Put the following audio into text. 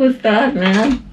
was that, man?